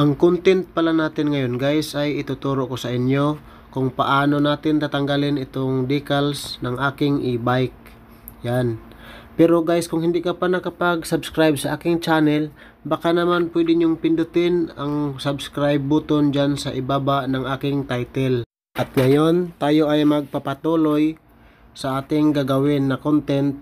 Ang content pala natin ngayon guys ay ituturo ko sa inyo kung paano natin tatanggalin itong decals ng aking e-bike. Yan. Pero guys, kung hindi ka pa nakapag-subscribe sa aking channel, baka naman pwede nyong pindutin ang subscribe button dyan sa ibaba ng aking title. At ngayon, tayo ay magpapatuloy sa ating gagawin na content.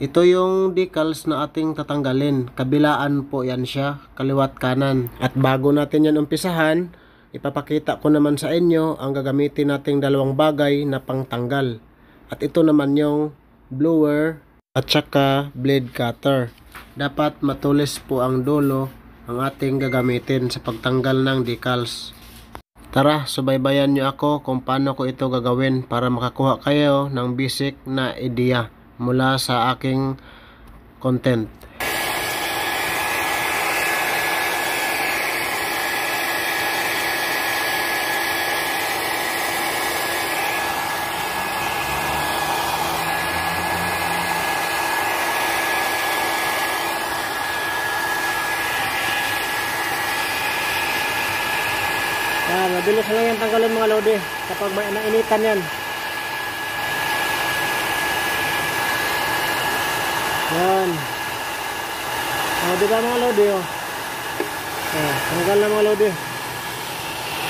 Ito yung decals na ating tatanggalin. Kabilaan po yan siya, kaliwat kanan. At bago natin yan umpisahan, ipapakita ko naman sa inyo ang gagamitin nating dalawang bagay na pangtanggal. At ito naman yung blower at saka blade cutter. Dapat matulis po ang dulo ang ating gagamitin sa pagtanggal ng decals. Tara, subaybayan nyo ako kung paano ko ito gagawin para makakuha kayo ng basic na idea mula sa aking content. Yan, mabilis lang yan tanggalin mga lodi kapag nainitan yan. Yan. O, di ba mga lodi, o? O, tanggal na mga lodi.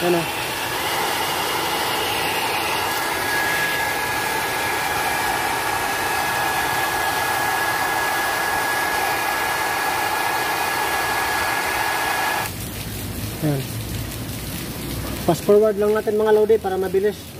Yan, o. Yan. Fast forward lang natin mga lodi para mabilis.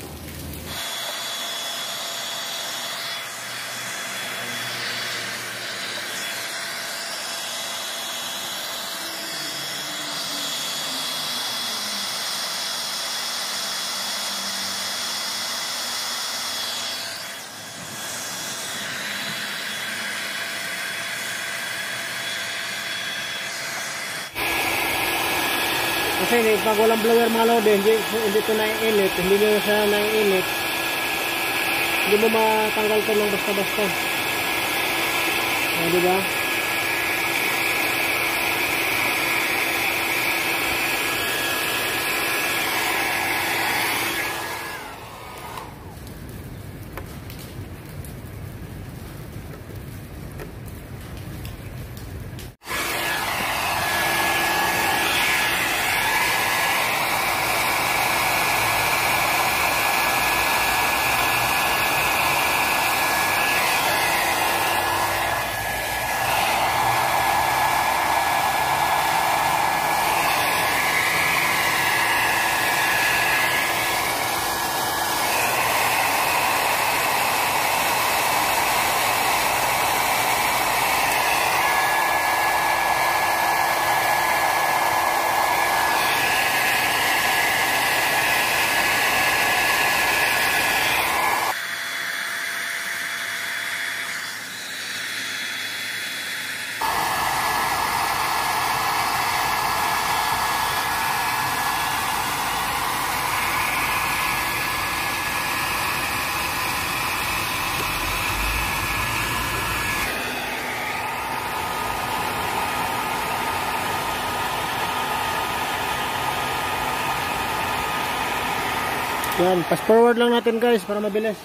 Kasi pag walang blower mga lodi, hindi, hindi ito naiinit, hindi nyo siya naiinit, hindi mo matanggal ito ng basta-basta. O, diba? Yan, fast forward lang natin guys para mabilis.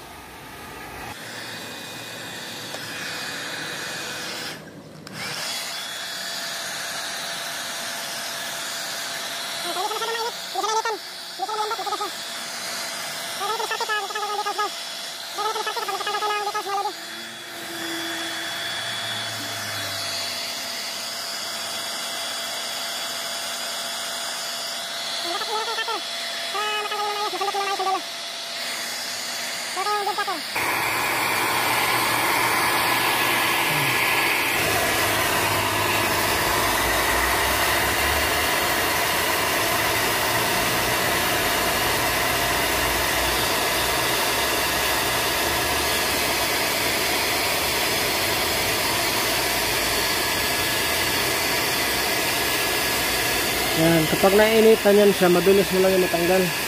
Yan, kapag nainitan yan siya, mabilis mo lang yung matanggal.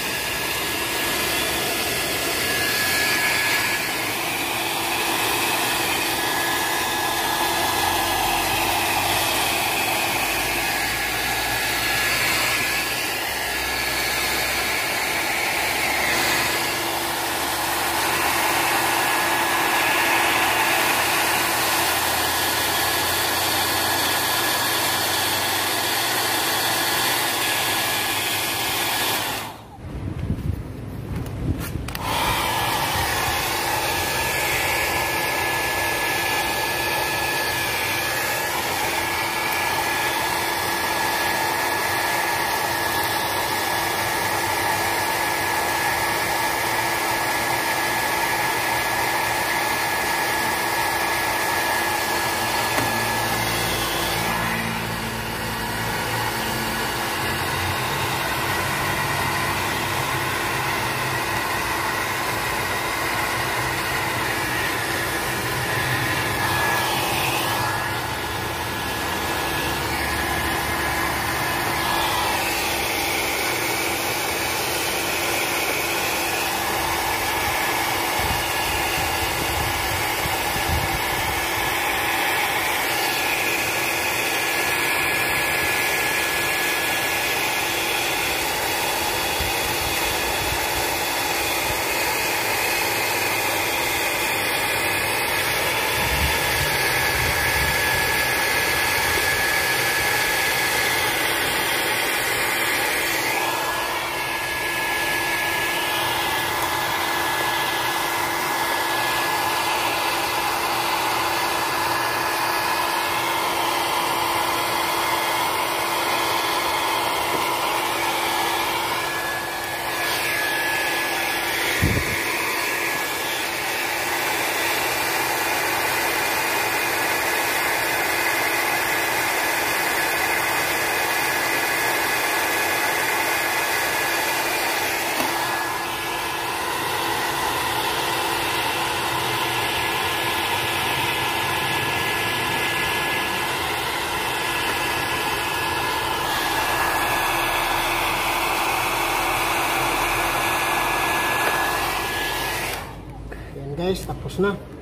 Guys, tapos na.